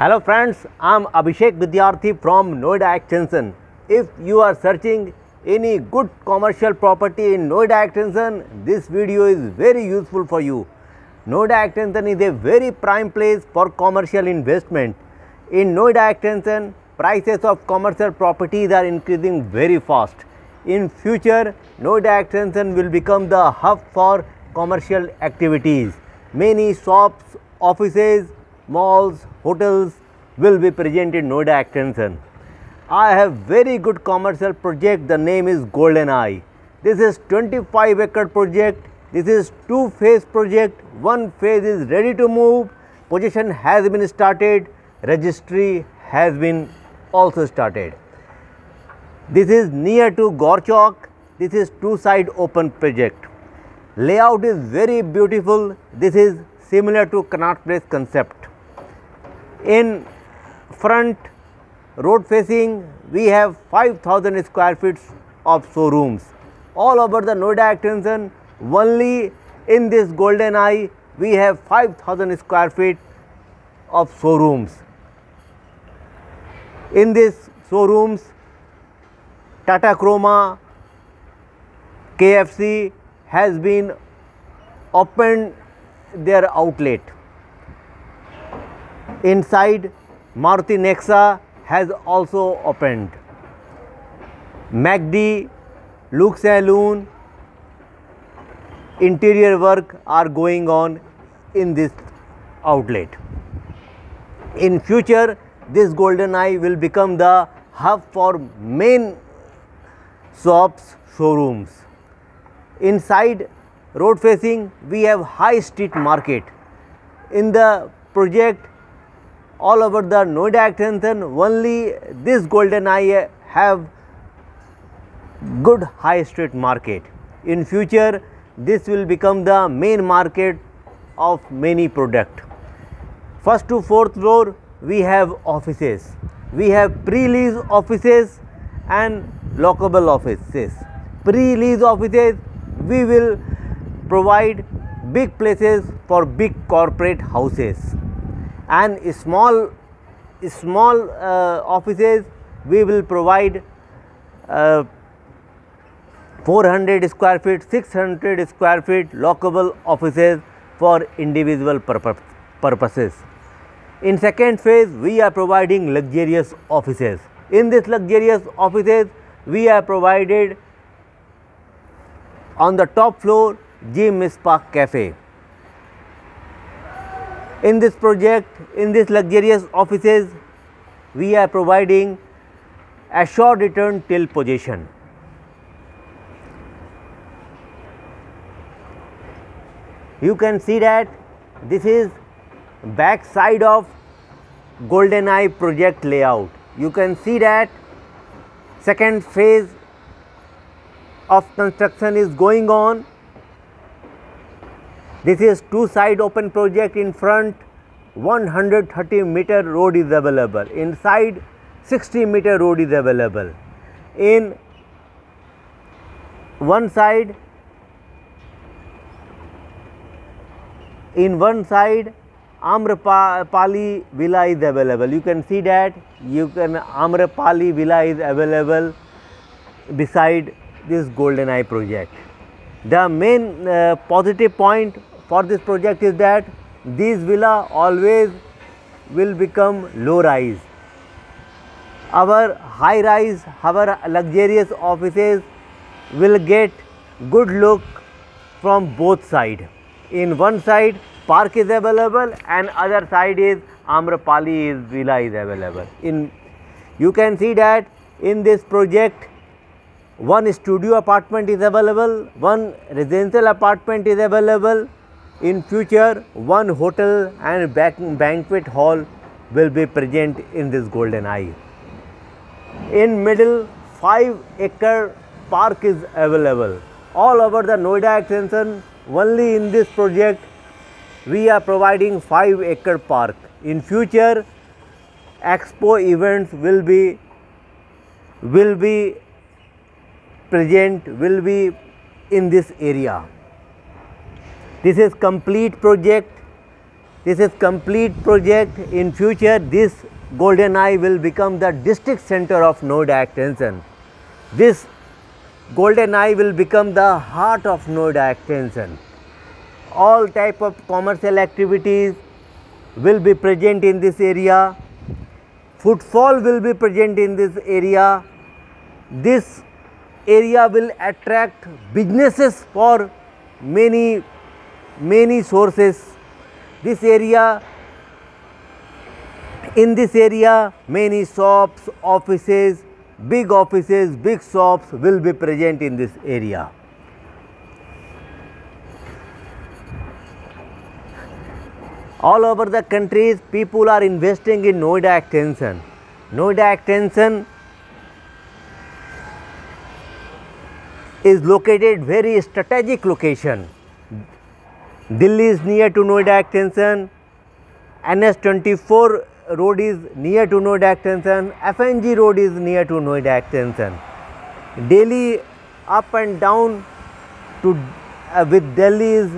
Hello friends, I am Abhishek Vidyarthi from Noida Extension. If you are searching any good commercial property in Noida Extension, this video is very useful for you. Noida Extension is a very prime place for commercial investment. In Noida Extension, prices of commercial properties are increasing very fast. In future, Noida Extension will become the hub for commercial activities. Many shops, offices, malls, hotels will be present in Noida Extension. I have very good commercial project. The name is Golden i. This is 25 acre project. This is two phase project. One phase is ready to move. Possession has been started. Registry has been also started. This is near to Gaur Chowk. This is two side open project. Layout is very beautiful. This is similar to Connaught Place concept. In front road facing we have 5000 square feet of showrooms. All over the Noida extension only in this Golden i we have 5000 square feet of showrooms. In these showrooms Tata Croma, KFC has been opened their outlet. Inside Maruti Nexa has also opened. MACD, Luke Saloon, interior work are going on in this outlet. In future, this Golden i will become the hub for main shops, showrooms. Inside road facing, we have high street market. In the project, all over the Noida extension, only this Golden i have good high street market. In future, this will become the main market of many product. First to fourth floor, we have offices. We have pre-lease offices and lockable offices. Pre-lease offices, we will provide big places for big corporate houses and small small uh, offices we will provide uh, 400 square feet 600 square feet lockable offices for individual purpose, purposes. In second phase we are providing luxurious offices. In this luxurious offices we are provided on the top floor gym spa cafe in this project, in this luxurious offices, we are providing assured return till possession. You can see that this is back side of Golden i project layout. You can see that second phase of construction is going on this is two side open project in front 130 meter road is available. Inside 60 meter road is available. In one side in one side Amrapali villa is available. You can see that you can Amrapali villa is available beside this Golden i project. The main uh, positive point for this project is that these villa always will become low rise. Our high rise, our luxurious offices will get good look from both side. In one side park is available and other side is Amrapali is villa is available. In you can see that in this project one studio apartment is available, one residential apartment is available. In future, one hotel and banquet hall will be present in this Golden i. In middle, 5 acre park is available. All over the Noida extension, only in this project, we are providing 5 acre park. In future, expo events will be will be present will be in this area. This is complete project. This is complete project. In future, this Golden i will become the district center of Noida Extension. This Golden i will become the heart of Noida Extension. All type of commercial activities will be present in this area. Footfall will be present in this area. This area will attract businesses for many many sources. This area in this area many shops, offices, big offices, big shops will be present in this area. All over the countries people are investing in Noida extension. Noida extension is located very strategic location. Delhi is near to Noida extension, NH 24 road is near to Noida extension, FNG road is near to Noida extension. Delhi up and down to uh, with Delhi is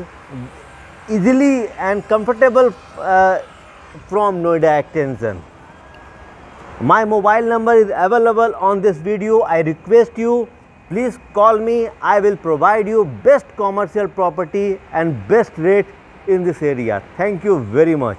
easily and comfortable uh, from Noida extension. My mobile number is available on this video. I request you please call me. I will provide you best commercial property and best rate in this area. Thank you very much.